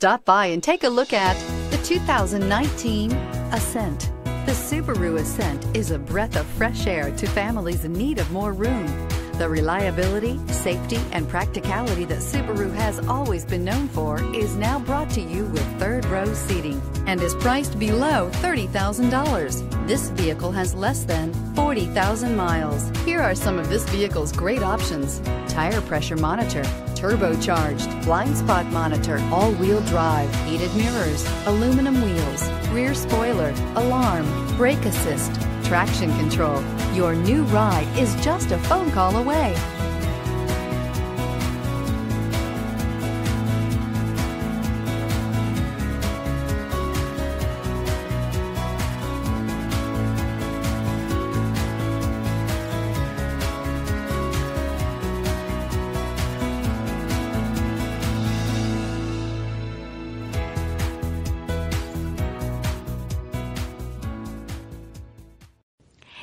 Stop by and take a look at the 2019 Ascent. The Subaru Ascent is a breath of fresh air to families in need of more room. The reliability, safety, and practicality that Subaru has always been known for is now brought to you with third row seating and is priced below $30,000. This vehicle has less than 40,000 miles. Here are some of this vehicle's great options. Tire pressure monitor, turbocharged, blind spot monitor, all-wheel drive, heated mirrors, aluminum wheels, rear spoiler, alarm, brake assist, traction control. Your new ride is just a phone call away.